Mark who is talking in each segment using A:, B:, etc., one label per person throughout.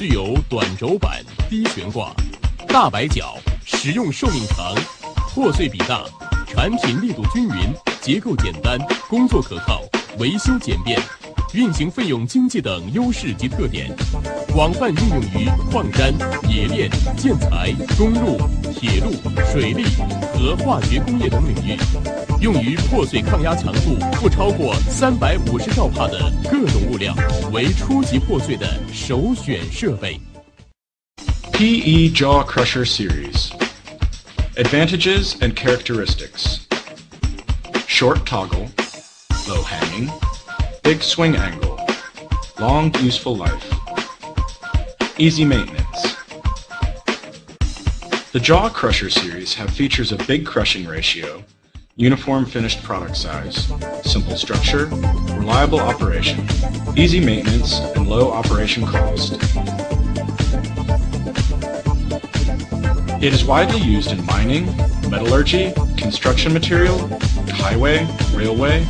A: 具有短轴板、低悬挂、大摆角，使用寿命长，破碎比大，产品力度均匀，结构简单，工作可靠，维修简便。运行费用经济等优势及特点，广泛应用于矿山、冶炼、建材、公路、铁路、水利和化学工业等领域，用于破碎抗压强度不超过三百五十兆帕的各种物料，为初级破碎的首选设备。
B: PE Jaw Crusher Series. Advantages and Characteristics. Short toggle, low hanging, big swing angle, long useful life, easy maintenance. The Jaw Crusher series have features of big crushing ratio, uniform finished product size, simple structure, reliable operation, easy maintenance, and low operation cost. It is widely used in mining, metallurgy, construction material, highway, railway,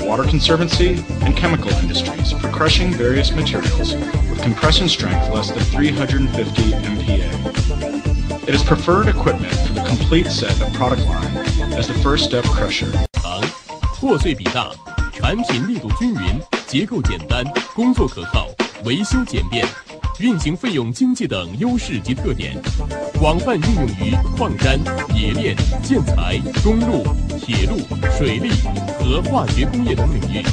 B: water conservancy, and chemical industries for crushing various materials with compression strength less than 350 MPa. It is preferred equipment for the complete set of product line as the first step crusher.
A: 长，破碎比大，产品力度均匀，结构简单，工作可靠，维修简便。 运行费用经济等优势及特点，广泛应用于矿山、冶炼、建材、公路、铁路、水利和化学工业等领域，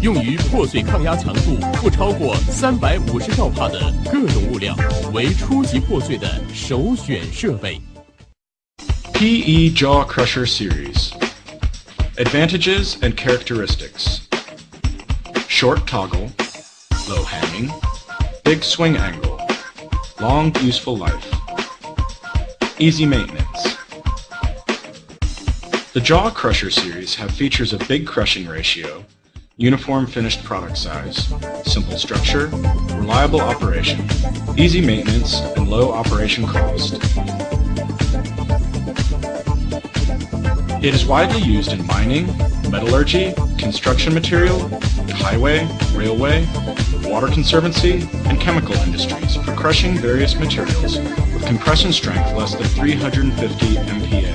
A: 用于破碎抗压强度不超过三百五十兆帕的各种物料，为初级破碎的首选设备。
B: PE Jaw Crusher Series. Advantages and Characteristics. Short toggle, low hanging, big swing angle, long useful life, easy maintenance. The Jaw Crusher series have features of big crushing ratio, uniform finished product size, simple structure, reliable operation, easy maintenance, and low operation cost. It is widely used in mining, metallurgy, construction material, highway, railway, water conservancy, chemical industries for crushing various materials with compression strength less than 350 MPa.